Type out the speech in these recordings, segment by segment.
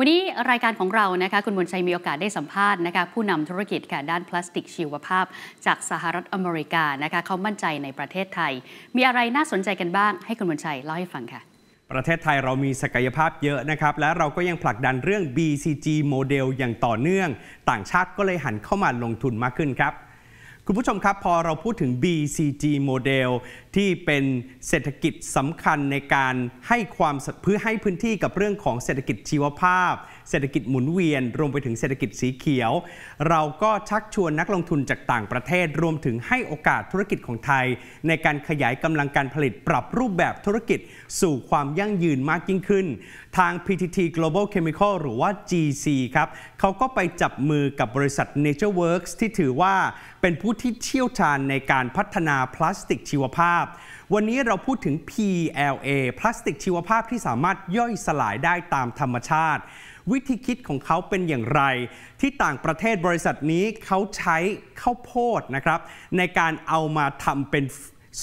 วันนี้รายการของเรานะคะคุณบุญชัยมีโอกาสได้สัมภาษณ์นะคะผู้นำธุรกิจค่ะด้านพลาสติกชีวภาพ จากสหรัฐอเมริกานะคะเขามั่นใจในประเทศไทย มีอะไรน่าสนใจกันบ้าง ให้คุณบุญชัยเล่าให้ฟังค่ะประเทศไทยเรามีศักยภาพเยอะนะครับ และเราก็ยังผลักดันเรื่อง BCG โมเดลอย่างต่อเนื่อง ต่างชาติก็เลยหันเข้ามาลงทุนมากขึ้นครับ คุณผู้ชมครับพอเราพูดถึง BCG โมเดลที่เป็นเศรษฐกิจสำคัญในการให้ความเพื่อให้พื้นที่กับเรื่องของเศรษฐกิจชีวภาพ เศรษฐกิจหมุนเวียน รวมไปถึงเศรษฐกิจสีเขียว เราก็ชักชวนนักลงทุนจากต่างประเทศ รวมถึงให้โอกาสธุรกิจของไทย ในการขยายกำลังการผลิตปรับรูปแบบธุรกิจสู่ความยั่งยืนมากยิ่งขึ้น ทาง PTT Global Chemical หรือว่า GC ครับเขาก็ไปจับมือกับบริษัท NatureWorks ที่ถือว่าเป็นผู้ที่เชี่ยวชาญในการพัฒนาพลาสติกชีวภาพ วันนี้เราพูดถึง PLA พลาสติกชีวภาพที่สามารถย่อยสลายได้ตามธรรมชาติ วิธีคิดของเขาเป็นอย่างไร ที่ต่างประเทศบริษัทนี้เขาใช้ข้าวโพดนะครับในการเอามาทำเป็น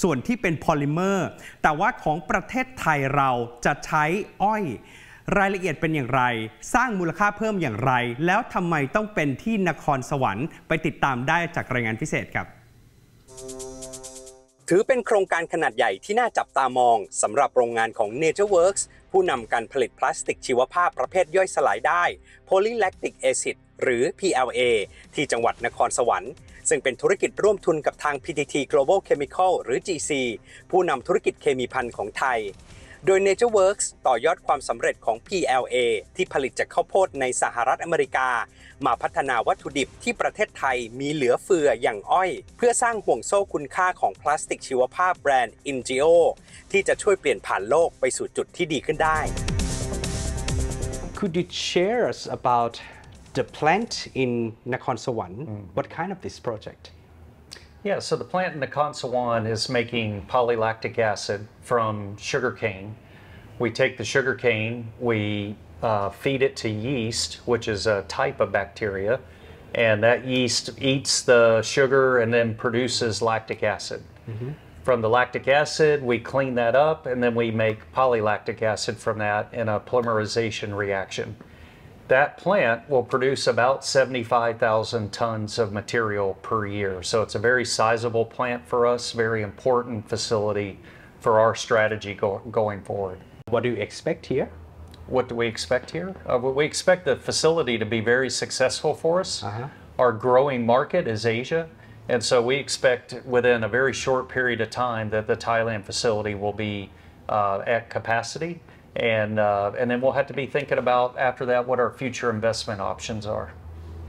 ส่วนที่เป็นพอลิเมอร์ แต่ว่าของประเทศไทยเราจะใช้อ้อย รายละเอียดเป็นอย่างไร สร้างมูลค่าเพิ่มอย่างไร แล้วทำไมต้องเป็นที่นครสวรรค์ ไปติดตามได้จากรายงานพิเศษครับ ถือเป็นโครงการขนาดใหญ่ที่น่าจับตามองสำหรับโรงงานของ NatureWorks ผู้นำการผลิตพลาสติกชีวภาพประเภทย่อยสลายได้ Polylactic Acid หรือ PLA ที่จังหวัดนครสวรรค์ ซึ่งเป็นธุรกิจร่วมทุนกับทาง PTT Global Chemical หรือ GC ผู้นำธุรกิจเคมีพันของไทย โดย NatureWorks ต่อยอดความสำเร็จของ PLA ที่ผลิตจากข้าวโพดในสหรัฐอเมริกา มาพัฒนาวัตถุดิบที่ประเทศไทยมีเหลือเฟืออย่างอ้อย เพื่อสร้างห่วงโซ่คุณค่าของพลาสติกชีวภาพแบรนด์ Ingeo ที่จะช่วยเปลี่ยนผ่านโลกไปสู่จุดที่ดีขึ้นได้ Could you share us about the plant in Nakhon Sawan? What kind of this project? Yeah, so the plant in the Sawan is making polylactic acid from sugarcane. We take the sugarcane, we uh, feed it to yeast, which is a type of bacteria, and that yeast eats the sugar and then produces lactic acid. From the lactic acid, we clean that up, and then we make polylactic acid from that in a polymerization reaction. That plant will produce about 75,000 tons of material per year. So it's a very sizable plant for us, very important facility for our strategy go- going forward. What do you expect here? What do we expect here? Uh, we expect the facility to be very successful for us. Uh-huh. Our growing market is Asia. And so we expect within a very short period of time that the Thailand facility will be uh, at capacity. And, uh, and then we'll have to be thinking about after that what our future investment options are.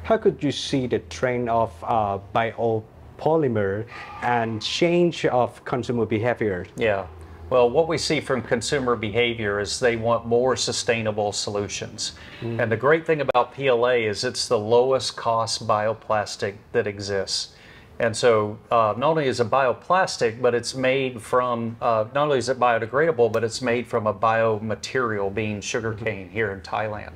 How could you see the trend of uh, biopolymer and change of consumer behavior? Yeah. Well, what we see from consumer behavior is they want more sustainable solutions. And the great thing about PLA is it's the lowest cost bioplastic that exists. And so uh, not only is it bioplastic, but it's made from, uh, not only is it biodegradable, but it's made from a biomaterial being sugarcane here in Thailand.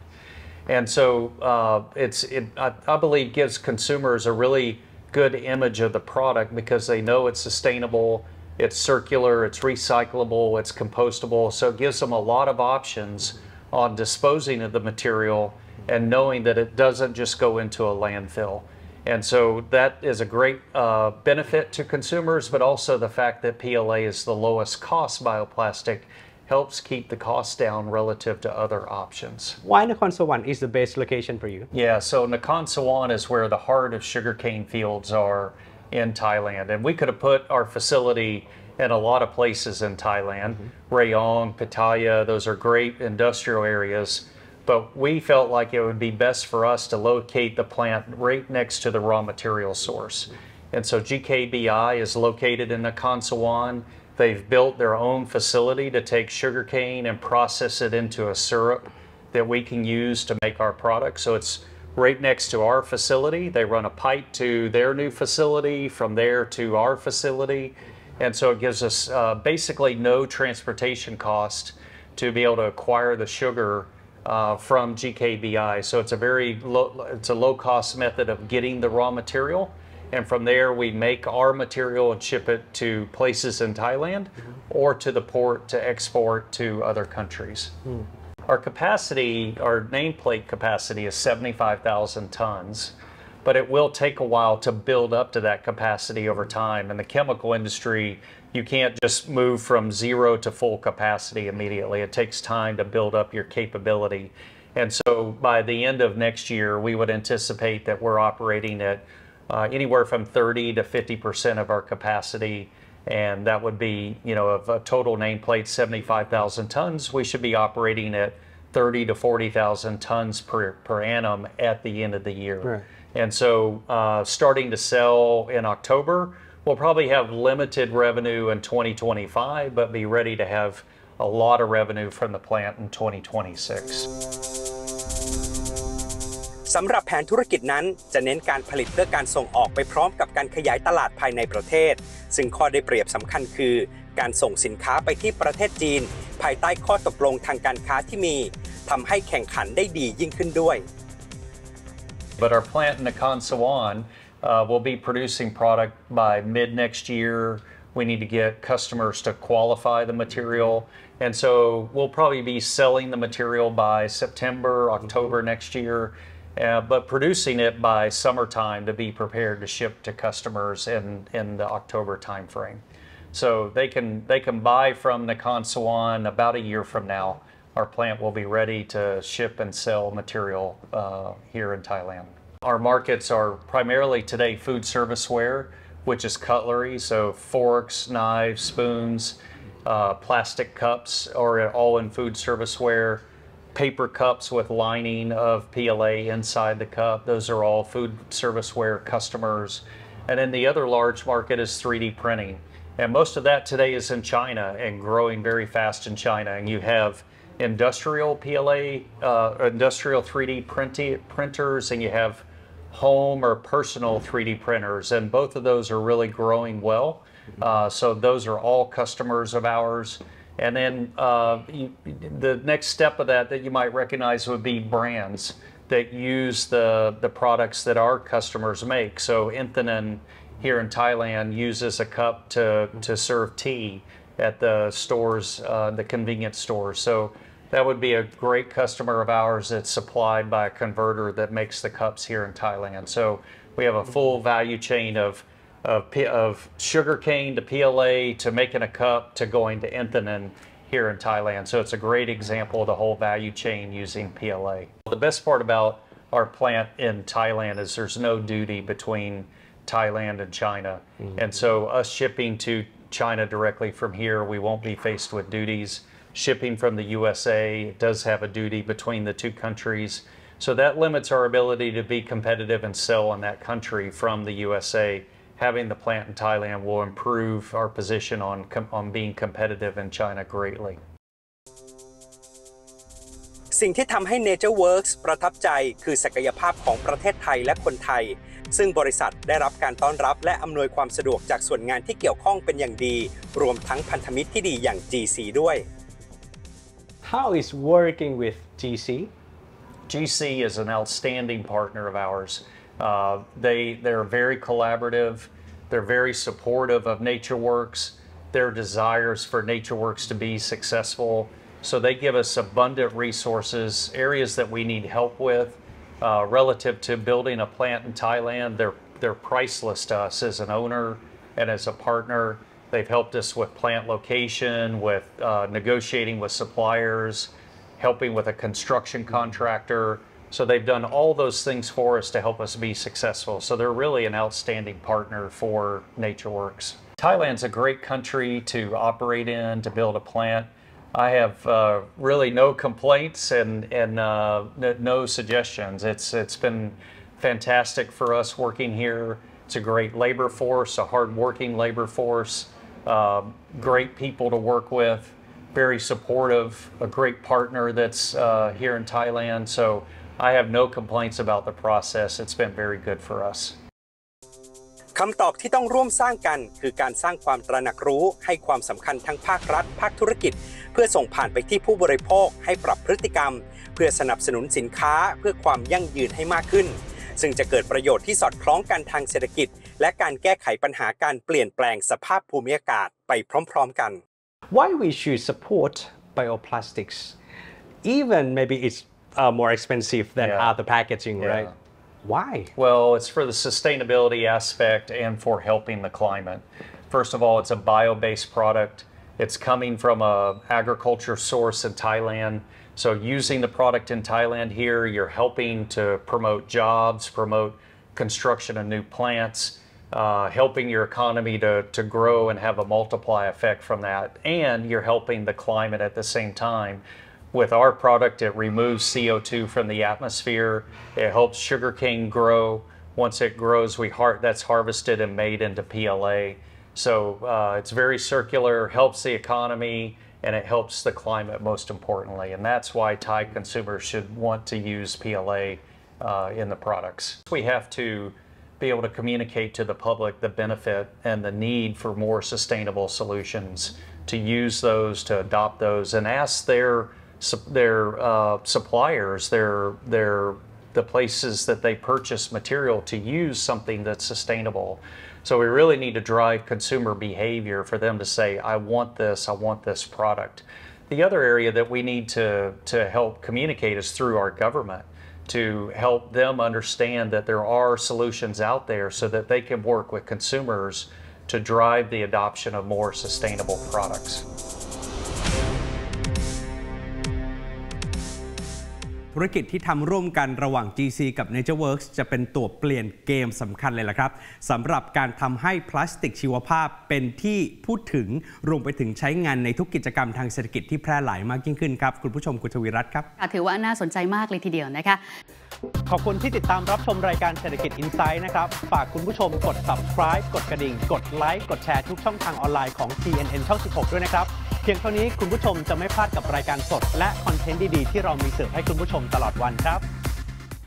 And so uh, it's, it, I, I believe gives consumers a really good image of the product because they know it's sustainable, it's circular, it's recyclable, it's compostable. So it gives them a lot of options on disposing of the material and knowing that it doesn't just go into a landfill. And so that is a great uh, benefit to consumers, but also the fact that PLA is the lowest cost bioplastic helps keep the cost down relative to other options. Why Nakhon Sawan is the best location for you? Yeah, so Nakhon Sawan is where the heart of sugarcane fields are in Thailand. And we could have put our facility in a lot of places in Thailand. Rayong, Pattaya, those are great industrial areas. But we felt like it would be best for us to locate the plant right next to the raw material source. And so GKBI is located in Nakhon Sawan. They've built their own facility to take sugarcane and process it into a syrup that we can use to make our product. So it's right next to our facility. They run a pipe to their new facility, from there to our facility. And so it gives us uh, basically no transportation cost to be able to acquire the sugar uh, from GKBI. So it's a very low, it's a low cost method of getting the raw material. And from there, we make our material and ship it to places in Thailand or to the port to export to other countries. Our capacity, our nameplate capacity is 75,000 tons, but it will take a while to build up to that capacity over time. In the chemical industry, you can't just move from zero to full capacity immediately. It takes time to build up your capability. And so by the end of next year, we would anticipate that we're operating at uh, anywhere from 30 to 50% of our capacity. And that would be, you know, of a total nameplate 75,000 tons, we should be operating at 30 to 40,000 tons per, per annum at the end of the year. Right. And so uh, starting to sell in October, we'll probably have limited revenue in 2025, but be ready to have a lot of revenue from the plant in 2026. สำหรับแผนธุรกิจนั้นจะเน้นการผลิตเพื่อการส่งออกไปพร้อมกับการขยายตลาดภายในประเทศ ซึ่งข้อได้เปรียบสำคัญคือ การส่งสินค้าไปที่ประเทศจีน ภายใต้ข้อตกลงทางการค้าที่มีทำให้แข่งขันได้ดียิ่งขึ้นด้วย But our plant in Nakhon Sawan uh, will be producing product by mid next year. We need to get customers to qualify the material. And so we'll probably be selling the material by September, October next year, uh, but producing it by summertime to be prepared to ship to customers in, in the October timeframe. So they can they can buy from Nakhon Sawan about a year from now. Our plant will be ready to ship and sell material uh, here in Thailand. Our markets are primarily today food service ware, which is cutlery, so forks, knives, spoons, uh, plastic cups are all in food service ware. Paper cups with lining of PLA inside the cup, those are all food service ware customers. And then the other large market is 3D printing. And most of that today is in China and growing very fast in China. And you have industrial PLA, uh, industrial 3D printi- printers, and you have home or personal 3D printers. And both of those are really growing well. Uh, so those are all customers of ours. And then uh, you, the next step of that that you might recognize would be brands that use the, the products that our customers make. So Inthanin here in Thailand uses a cup to, to serve tea at the stores, uh, the convenience stores. So that would be a great customer of ours that's supplied by a converter that makes the cups here in Thailand. So we have a full value chain of of, of sugar cane to PLA to making a cup to going to Inthanin here in Thailand. So it's a great example of the whole value chain using PLA. The best part about our plant in Thailand is there's no duty between Thailand and China. Mm-hmm. And so us shipping to China directly from here, we won't be faced with duties Shipping from the USA does have a duty between the two countries. So that limits our ability to be competitive and sell in that country from the USA. Having the plant in Thailand will improve our position on, com- on being competitive in China greatly. สิ่งที่ทำให้ Nature Works ประทับใจคือศักยภาพของประเทศไทยและคนไทย ซึ่งบริษัทได้รับการต้อนรับและอำนวยความสะดวกจากส่วนงานที่เกี่ยวข้องเป็นอย่างดี รวมทั้งพันธมิตรที่ดีอย่าง GC ด้วย how is working with GC? GC is an outstanding partner of ours. Uh, they they're very collaborative. They're very supportive of NatureWorks. Their desires for NatureWorks to be successful. So they give us abundant resources, areas that we need help with, uh, relative to building a plant in Thailand. They're they're priceless to us as an owner and as a partner. They've helped us with plant location, with uh, negotiating with suppliers, helping with a construction contractor. So they've done all those things for us to help us be successful. So they're really an outstanding partner for NatureWorks. Thailand's a great country to operate in, to build a plant. I have uh, really no complaints and, and uh, no suggestions. It's, it's been fantastic for us working here. It's a great labor force, a hardworking labor force, uh, great people to work with, very supportive, a great partner that's uh, here in Thailand. So I have no complaints about the process. It's been very good for us. คำตอบที่ต้องร่วมสร้างกัน คือการสร้างความตระหนักรู้ให้ความสำคัญทั้งภาครัฐ ภาคธุรกิจ เพื่อส่งผ่านไปที่ผู้บริโภคให้ปรับพฤติกรรม เพื่อสนับสนุนสินค้าเพื่อความยั่งยืนให้มากขึ้น ซึ่งจะเกิดประโยชน์ที่สอดคล้องกันทางเศรษฐกิจ และการแก้ไขปัญหาการเปลี่ยนแปลงสภาพภูมิอากาศไปพร้อม ๆ กัน Why we should support bioplastics? even maybe it's uh, more expensive than Yeah. other packaging, Yeah. right? Why? Well, it's for the sustainability aspect and for helping the climate. First of all, it's a bio-based product. It's coming from a agriculture source in Thailand. So using the product in Thailand here, you're helping to promote jobs, promote construction of new plants, uh, helping your economy to, to grow and have a multiply effect from that. And you're helping the climate at the same time. With our product, it removes CO2 from the atmosphere. It helps sugarcane grow. Once it grows, we har- that's harvested and made into PLA. So uh, it's very circular, helps the economy, and it helps the climate most importantly. And that's why Thai consumers should want to use PLA uh, in the products. We have to be able to communicate to the public the benefit and the need for more sustainable solutions, to use those, to adopt those, and ask their their uh, suppliers, their their the places that they purchase material to use something that's sustainable. So we really need to drive consumer behavior for them to say, I want this, I want this product. The other area that we need to, to help communicate is through our government to help them understand that there are solutions out there so that they can work with consumers to drive the adoption of more sustainable products. ธุรกิจที่ทำร่วมกันระหว่าง GC กับ NatureWorks จะเป็นตัวเปลี่ยนเกมสำคัญเลยล่ะครับสำหรับการทำให้พลาสติกชีวภาพเป็นที่พูดถึงรวมไปถึงใช้งานในทุกกิจกรรมทางเศรษฐกิจที่แพร่หลายมากยิ่งขึ้นครับ คุณผู้ชมคุณทวีรัตน์ครับ ถือว่าน่าสนใจมากเลยทีเดียวนะคะ ขอบคุณที่ติดตามรับชมรายการเศรษฐกิจอินไซด์นะครับ ฝากคุณผู้ชมกด subscribe กดกระดิ่ง กดไลค์ กดแชร์ทุกช่องทางออนไลน์ของ TNN ช่อง 16 ด้วยนะครับ เพียงเท่านี้คุณผู้ชมจะไม่พลาดกับรายการสด และคอนเทนต์ดี ๆ ที่เรามีเสิร์ฟให้คุณผู้ชมตลอดวันครับ